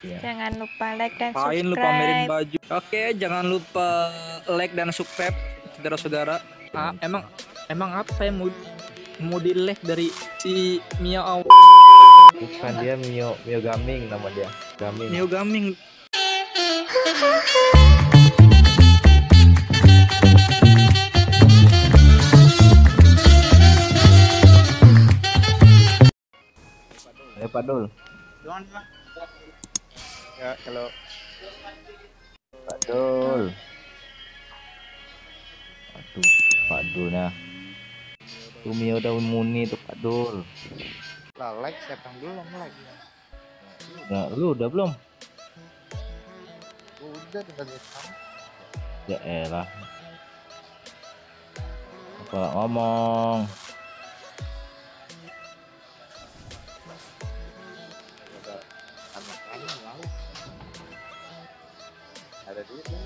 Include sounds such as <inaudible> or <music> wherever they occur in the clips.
Ya. Jangan lupa like dan Pain pamerin subscribe. baju. Oke, jangan lupa like dan subscribe saudara-saudara. Ah, emang emang apa yang mau mau di like dari si Mia Aw Bukan dia Mio Mio Gaming nama dia. Gaming. Mio Gaming. Eh Pak Dul. Ya, kalau Pak Dul. Aduh, Pak Dul nah. Tuh Mio udah muni tuh Pak Dul. lah like siapa yang belum like? Nah, lu udah belum? Udah tinggal. Ya elah. Apa ngomong? Ada duit kan?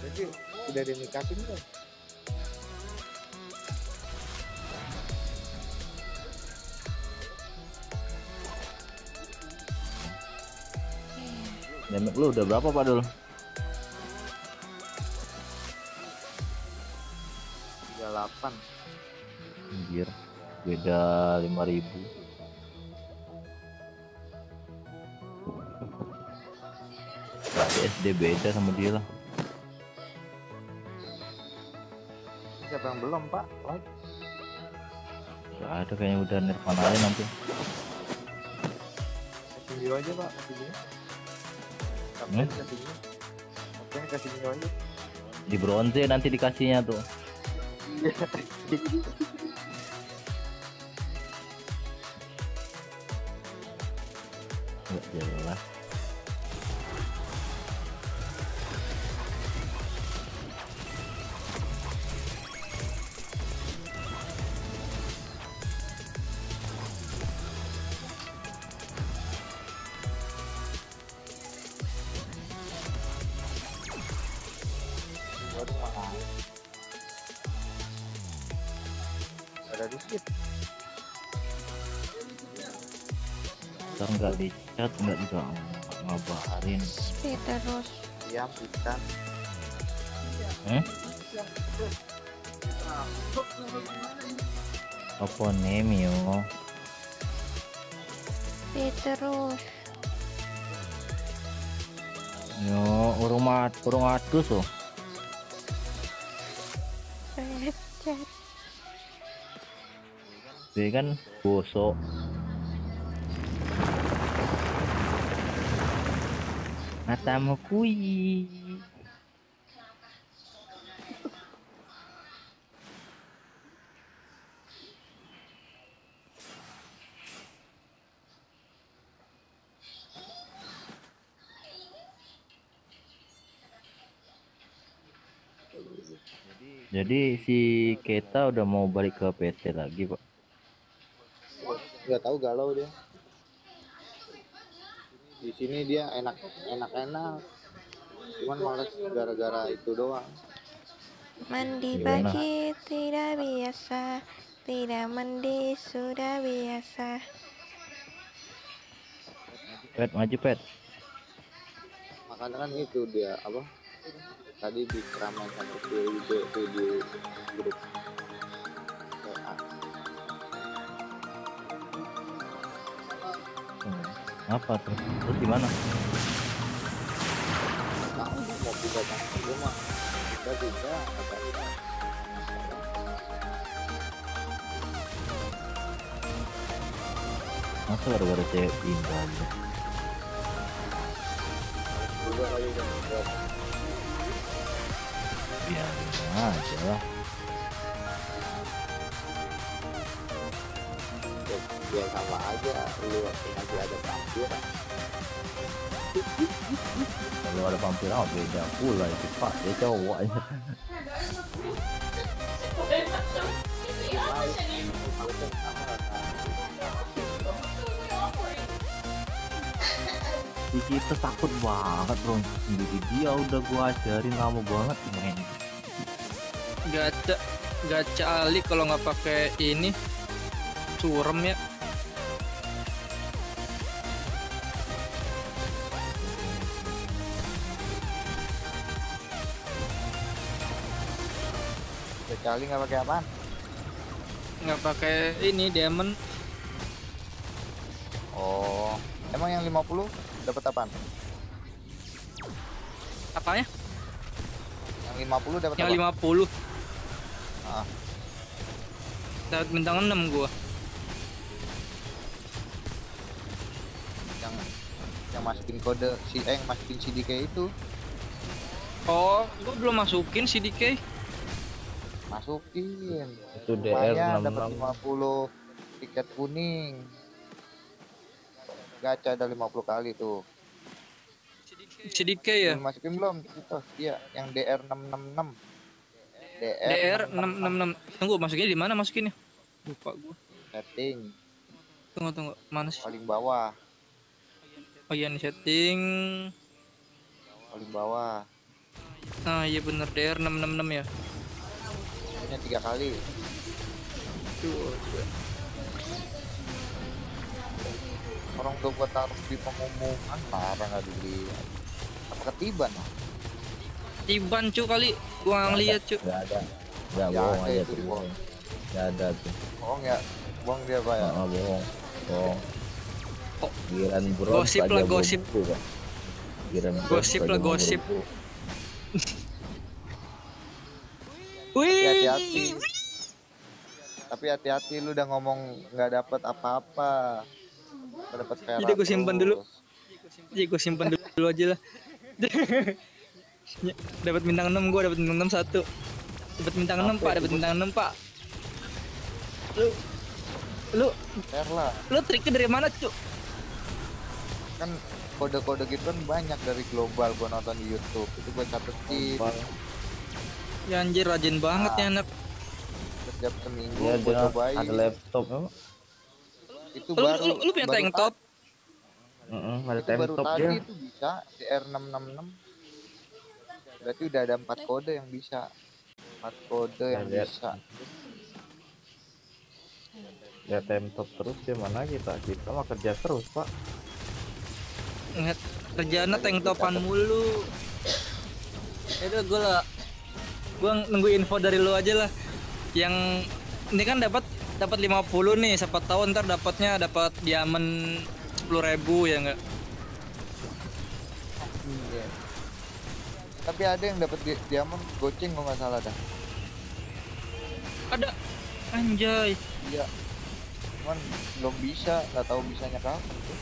Jadi udah dinikahin kan? Demek lu udah berapa Pak Dul? 38 Anjir. Beda 5000. Berarti SD beda sama dia lah. Siapa yang belum pak? Like Gak ada kayaknya udah nirvana aja nanti. kasih video aja pak kasih video Hmm? Kasih video Kapten kasih video aja Di bronze nanti dikasihnya tuh. <laughs> Gak jelas. Ada dikit nggak chat nggak juga ngabarin. Terus. Diam ikan Hmm? Apa nih Mio? Stay terus. Yo, urung mat, urung adus oh. Recet. Dia kan bosok. Matamu kui. Jadi si Keta udah mau balik ke PT lagi, Pak. nggak tahu galau dia di sini dia enak enak enak cuman males gara-gara itu doang Mandi Gimana? pagi tidak biasa. Tidak mandi sudah biasa. Pet maju pet. makanya kan itu dia apa tadi di keramaian sama tuh di grup Apa tuh? Terus gimana? Masa gara-gara cewek pindah aja? Biarin aja lah. ya sama aja lu tampil Kalau ada vampir ah beda pula itu pak. Dia cowok aja. Si kita takut banget bro. Sendiri dia udah gua ajarin lama banget main. Gacha. gacha Ali kalau nggak pakai ini curem ya Kecuali nggak pakai apaan? nggak pakai ini diamond Oh, emang yang 50 dapat apaan? apanya Yang 50 dapat yang apa? 50 Ah. dapat bintang 6 gua Yang yang masukin kode si eh yang masukin CDK itu oh gua belum masukin CDK masukin. Itu DR Lumayan dapat 66. 50 tiket kuning. Gacha ada 50 kali tuh. CDK ya masukin belum itu iya yang DR 666. DR, DR 666 tunggu masukinnya di mana masukinnya lupa gua setting tunggu tunggu mana sih paling bawah, oh iya nih setting paling bawah. nah iya bener DR 666 ya Punya tiga kali. Tuh, Orang tuh gua taruh di pengumuman parah nggak dilihat. Apa ketiban? ah? Tiban cu kali gua ngeliat cu Nggak ada. Nggak Ya, bohong ada aja tuh. bohong. Nggak ada tuh. Bohong ya, bohong dia pak ya. Nggak bohong. Bohong. Oh. Giran bro. Gosip lah, gosip. Giran. Gosip lah, gosip. <laughs> Wih, hati-hati. Tapi hati-hati lu udah ngomong nggak dapet apa-apa. Nggak dapet perak. Jadi gua simpen dulu. Jadi gue simpen dulu aja lah. <laughs> Dapat bintang 6 gua dapat bintang 6 satu. Dapat bintang 6 Apa Pak, itu, dapat bintang 6 Pak. Lu lu lah. lu triknya dari mana, cu? Kan kode-kode gitu kan banyak dari global gua nonton di YouTube. Itu gua catetin. Ya anjir rajin banget ya anak. Setiap seminggu Ya gua cobain. ada laptop. Itu Lu baru. lu, lu punya baru tank top? Heeh, ada Itu baru laptop tadi dia. itu bisa DR666. Berarti udah ada empat kode yang bisa. Empat kode yang lihat. bisa. Ya laptop terus dia mana kita? Kita mah kerja terus, Pak. Ingat kerjaannya tank topan mulu. Ya udah gua lah. Gua nunggu info dari lu aja lah. Yang ini kan dapat dapat 50 nih, siapa tahu ntar dapatnya dapat diamond 10.000 ya enggak? Iya. Tapi ada yang dapat di- diamond goceng kok nggak salah dah. Ada anjay. Iya. Cuman belum bisa, nggak tahu bisanya kapan tuh.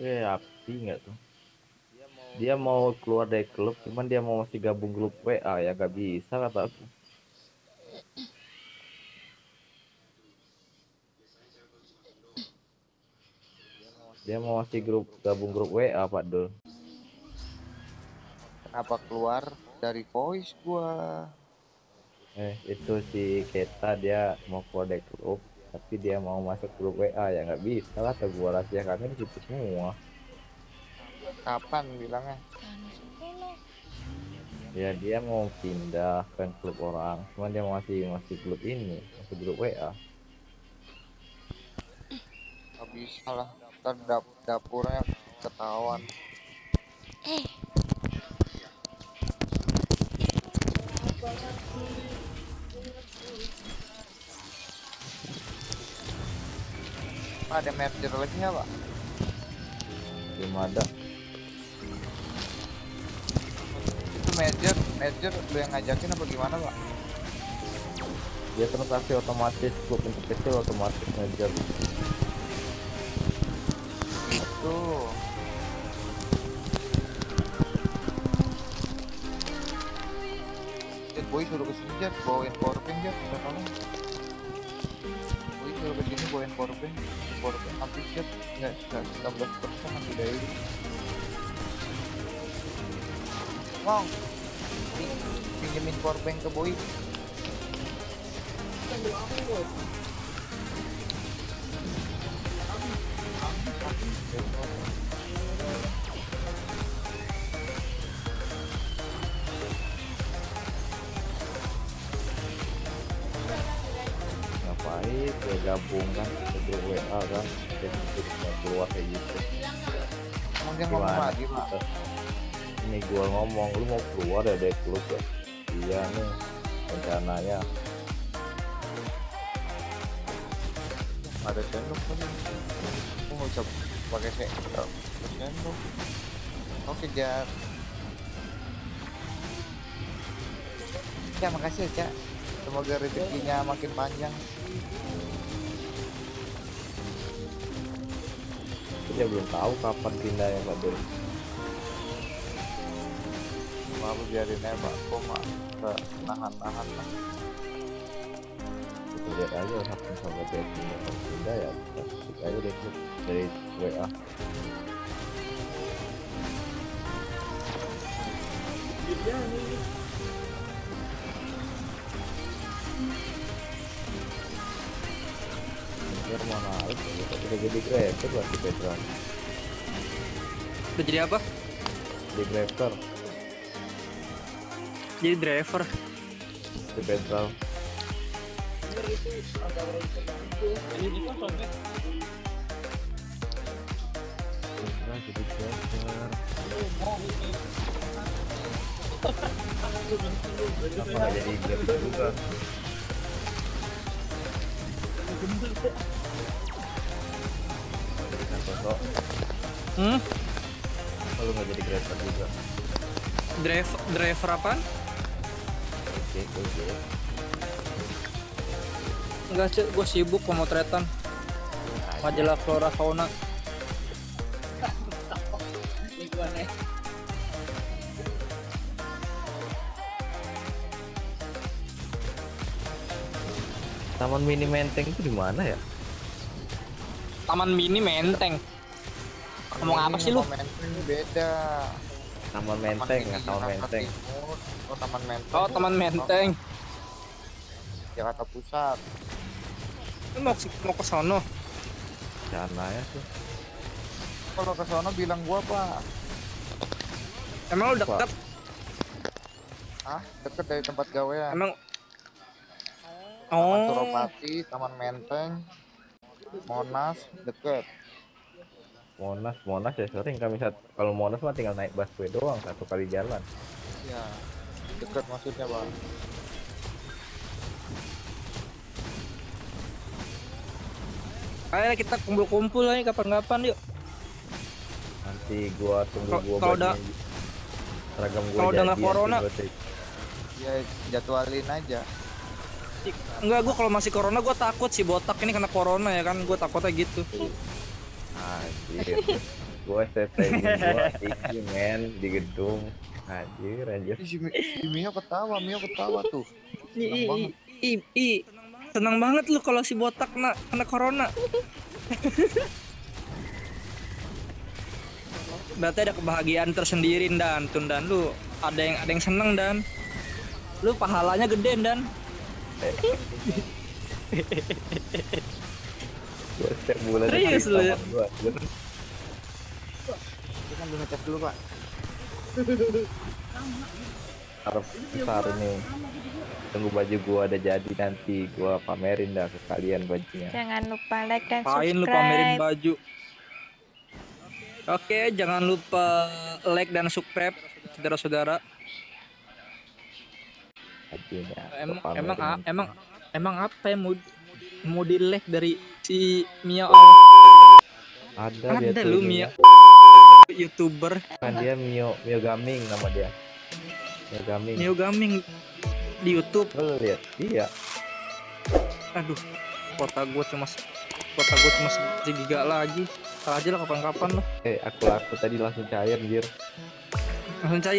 Eh, api nggak tuh? Dia mau keluar dari klub, cuman dia mau masih gabung grup WA ya gak bisa kata aku. Dia mau masih grup gabung grup WA Pak Dul. Kenapa keluar dari voice gua? Eh itu si Keta dia mau keluar dari klub, tapi dia mau masuk grup WA ya nggak bisa lah. Kata gua rahasia kami di situ semua. Kapan bilangnya? Ya dia mau pindah ke klub orang, cuman dia masih masih klub ini, masih grup WA. Nggak bisa lah. Ntar dap- dapurnya ketahuan. Ada merger lagi nggak pak? Belum ada. Itu merger, merger lu yang ngajakin apa gimana pak? Dia transaksi otomatis klub untuk kecil otomatis ngajar. Tuh. Jet boy suruh ke sini jet, bawain powerbank jet, udah tolong. Bawain powerbank, powerbank habis jet, nggak nggak 19 persen nanti dari. Pin- pinjemin powerbank ke boy gabung kan ke grup WA kan jadi nggak keluar kayak gitu. Emang dia ngomong lagi pak? ini gua ngomong lu mau keluar ya dari klub ya? Iya nih rencananya. Ada sendok kan? Aku nggak bisa pakai sendok sendok. Oke Jack ya makasih ya Cak. Semoga rezekinya makin panjang Dia belum tahu kapan pindahnya Pak Dul. Malu biarin aja pak. Kok mak ke nahan-nahan lah kita lihat aja kapan sampai dia pindah pindah ya kita aja deh dari WA Biar mana harus kita udah jadi grafter lah di Petra Udah jadi apa? di grafter Jadi driver. di Petra Petra jadi grafter Kenapa nggak jadi grafter juga? Toto, Hmm? kalau nggak jadi grafter juga Driver driver apaan? Oke, oke Enggak sih, gue sibuk pemotretan majalah flora fauna. Taman mini menteng itu di mana ya? Taman mini menteng. Ngomong apa sih lu? Menteng beda Taman menteng ya, Mini taman menteng. Timur. oh taman menteng Oh, Taman Menteng. Jakarta Pusat Lu mau ke- mau ke sono? Sana ya tuh. kalau ke sana bilang gua pak Emang lu deket? ah deket dari tempat gawean Emang Taman Oh, Suropati Taman Menteng Monas deket Monas, Monas ya sering kami saat kalau Monas mah tinggal naik busway doang satu kali jalan. ya deket maksudnya bang ayo kita kumpul-kumpul aja kapan-kapan yuk. Nanti gua tunggu gua kalau udah- seragam gua kalau udah corona. ya jadwalin aja Enggak, gua kalau masih corona gua takut si botak ini kena corona ya kan, gua takutnya gitu. Anjir. gua setting gua tinggi men di gedung. Anjir, anjir. Si, Mi- si Mio ketawa Mio ketawa tuh I, Senang i, banget. i, i, senang banget lu kalau si botak kena kena corona. Berarti ada kebahagiaan tersendiri dan tun dan lu ada yang ada yang seneng dan lu pahalanya gede dan Gua setiap bulan Serius lu ya? sama gua. Gua- kita ngecek dulu pak harap besar nih. Tunggu baju gua ada jadi nanti gua pamerin dah ke kalian bajunya. Jangan lupa like dan Pain lu pamerin subscribe. baju. Oke, jangan lupa like dan subscribe saudara-saudara. Bajunya. Emang emang a- emang emang apa yang mau mau di like dari si Mia ada, dia ada lu. Mia youtuber kan dia Mio Mio Gaming nama dia Mio Gaming Mio Gaming di YouTube. lu lihat iya Aduh, kota gua cuma kota gua cuma segiga lagi. Ntar aja lah kapan-kapan lah. eh aku aku tadi langsung cair anjir Langsung cair.